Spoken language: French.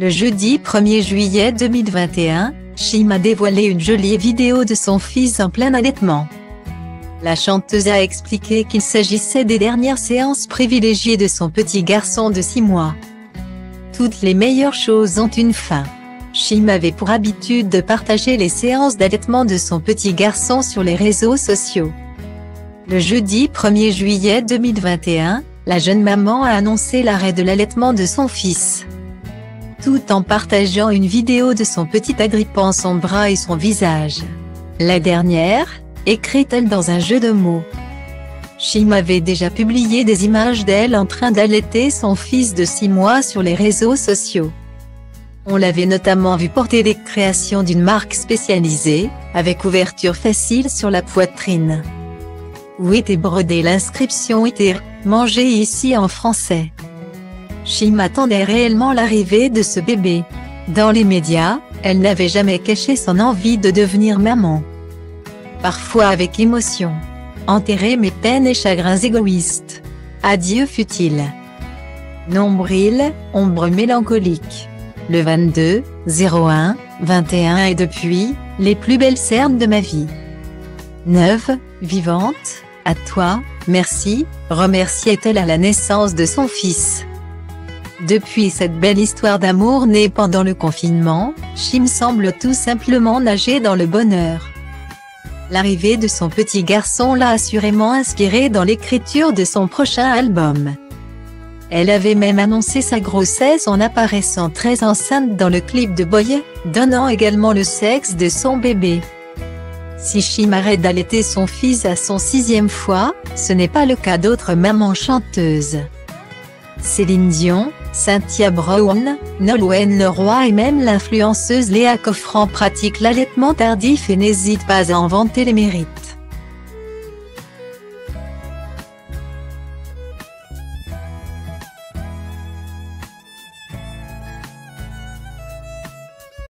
Le jeudi 1er juillet 2021, Chim a dévoilé une jolie vidéo de son fils en plein allaitement. La chanteuse a expliqué qu'il s'agissait des dernières séances privilégiées de son petit garçon de 6 mois. Toutes les meilleures choses ont une fin. Chim avait pour habitude de partager les séances d'allaitement de son petit garçon sur les réseaux sociaux. Le jeudi 1er juillet 2021, la jeune maman a annoncé l'arrêt de l'allaitement de son fils. Tout en partageant une vidéo de son petit agrippant son bras et son visage. La dernière, écrit-elle dans un jeu de mots. Chim avait déjà publié des images d'elle en train d'allaiter son fils de 6 mois sur les réseaux sociaux. On l'avait notamment vu porter les créations d'une marque spécialisée, avec ouverture facile sur la poitrine où était brodée l'inscription était « Manger ici en français ». Chim attendait réellement l'arrivée de ce bébé. Dans les médias, elle n'avait jamais caché son envie de devenir maman. Parfois avec émotion. Enterrer mes peines et chagrins égoïstes. Adieu fut-il. Nombril, ombre mélancolique. Le 22, 01, 21 et depuis, les plus belles cernes de ma vie. Neuve, vivante, à toi, merci, remerciait-elle à la naissance de son fils. Depuis cette belle histoire d'amour née pendant le confinement, Chim semble tout simplement nager dans le bonheur. L'arrivée de son petit garçon l'a assurément inspiré dans l'écriture de son prochain album. Elle avait même annoncé sa grossesse en apparaissant très enceinte dans le clip de Boy, donnant également le sexe de son bébé. Si Chim arrête d'allaiter son fils à son sixième fois, ce n'est pas le cas d'autres mamans chanteuses. Céline Dion, Cynthia Brown, Nolwenn Leroy et même l'influenceuse Léa Coffran pratiquent l'allaitement tardif et n'hésitent pas à en vanter les mérites.